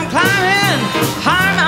I'm climbing higher.